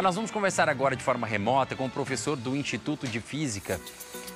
Nós vamos conversar agora de forma remota com o professor do Instituto de Física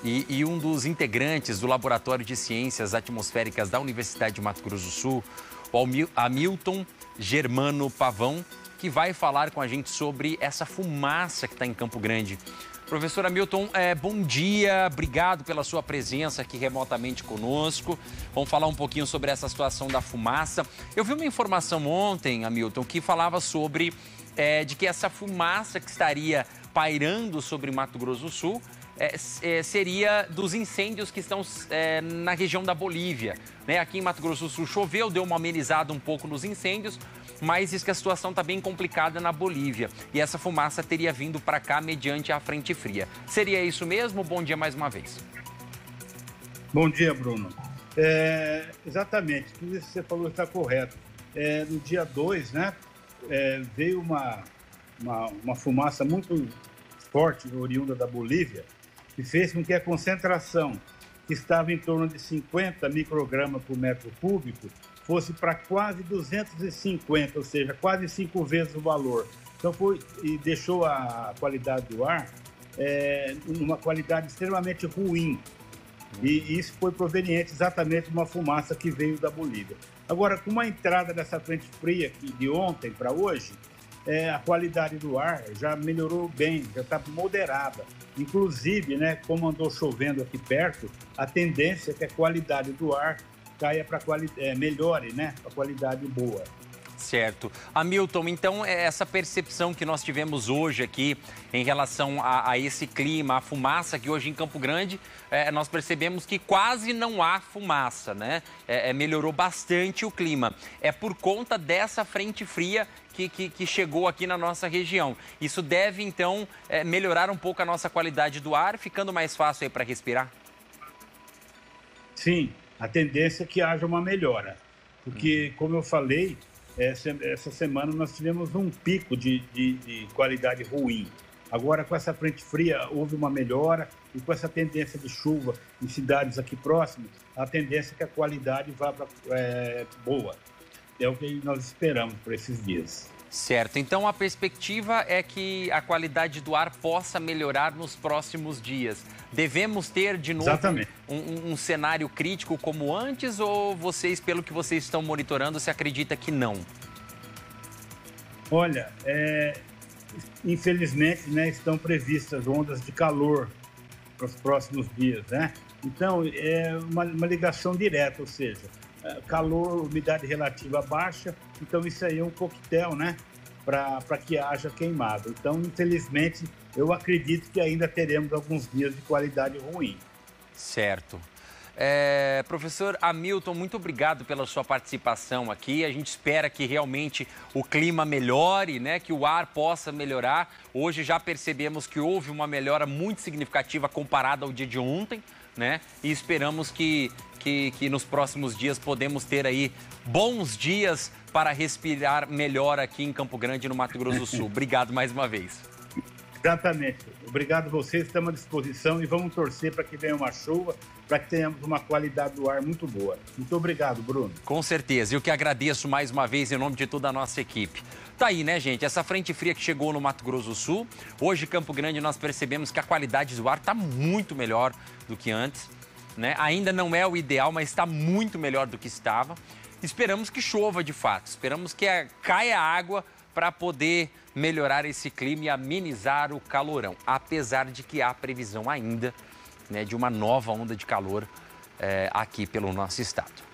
e, e, um dos integrantes do Laboratório de Ciências Atmosféricas da Universidade de Mato Grosso do Sul, o Hamilton Germano Pavão, que vai falar com a gente sobre essa fumaça que está em Campo Grande. Professor Hamilton, é, bom dia, obrigado pela sua presença aqui remotamente conosco. Vamos falar um pouquinho sobre essa situação da fumaça. Eu vi uma informação ontem, Hamilton, que falava sobre é, de que essa fumaça que estaria pairando sobre Mato Grosso do Sul é, é, seria dos incêndios que estão é, na região da Bolívia. Né? Aqui em Mato Grosso do Sul choveu, deu uma amenizada um pouco nos incêndios, mas diz que a situação está bem complicada na Bolívia. E essa fumaça teria vindo para cá mediante a frente fria. Seria isso mesmo? Bom dia mais uma vez. Bom dia, Bruno. É, exatamente, tudo isso que você falou está correto. É, no dia 2, né, é, veio uma, uma, uma fumaça muito forte oriunda da Bolívia, que fez com que a concentração, que estava em torno de 50 microgramas por metro cúbico, fosse para quase 250, ou seja, quase cinco vezes o valor. Então foi e deixou a qualidade do ar é, numa qualidade extremamente ruim. E isso foi proveniente exatamente de uma fumaça que veio da Bolívia. Agora, com uma entrada dessa frente fria de ontem para hoje, é, a qualidade do ar já melhorou bem, já está moderada. Inclusive, né, como andou chovendo aqui perto, a tendência é que a qualidade do ar caia para é, melhore, né? A qualidade boa. Certo. Hamilton, então é essa percepção que nós tivemos hoje aqui em relação a, a esse clima, a fumaça que hoje em Campo Grande, é, nós percebemos que quase não há fumaça, né? É, é, melhorou bastante o clima. É por conta dessa frente fria que, que, que chegou aqui na nossa região. Isso deve, então, é, melhorar um pouco a nossa qualidade do ar, ficando mais fácil aí para respirar? Sim, a tendência é que haja uma melhora. Porque, como eu falei, essa, semana nós tivemos um pico de, de, de, qualidade ruim. Agora, com essa frente fria, houve uma melhora e com essa tendência de chuva em cidades aqui próximas, a tendência é que a qualidade vá para é, boa. É o que nós esperamos por esses dias. Certo. Então a perspectiva é que a qualidade do ar possa melhorar nos próximos dias. Devemos ter de novo um, um, cenário crítico como antes ou vocês, pelo que vocês estão monitorando, se acredita que não? Olha, é, infelizmente, né, estão previstas ondas de calor para os próximos dias, né? Então, é uma, uma ligação direta, ou seja, é, calor, umidade relativa baixa, então isso aí é um coquetel, né? Para que haja queimado. Então, infelizmente, eu acredito que ainda teremos alguns dias de qualidade ruim. Certo. É, professor Hamilton, muito obrigado pela sua participação aqui. A gente espera que realmente o clima melhore, né? que o ar possa melhorar. Hoje já percebemos que houve uma melhora muito significativa comparada ao dia de ontem, né? E esperamos que, que, que nos próximos dias podemos ter aí bons dias para respirar melhor aqui em Campo Grande, no Mato Grosso do Sul. Obrigado mais uma vez. Exatamente. Obrigado a vocês, estamos à disposição e vamos torcer para que venha uma chuva, para que tenhamos uma qualidade do ar muito boa. Muito obrigado, Bruno. Com certeza. Eu que agradeço mais uma vez em nome de toda a nossa equipe. Tá aí, né, gente? Essa frente fria que chegou no Mato Grosso do Sul. Hoje, Campo Grande, nós percebemos que a qualidade do ar está muito melhor do que antes. Né? Ainda não é o ideal, mas está muito melhor do que estava. Esperamos que chova de fato. Esperamos que caia água para poder melhorar esse clima e amenizar o calorão, apesar de que há previsão ainda né, de uma nova onda de calor é, aqui pelo nosso estado.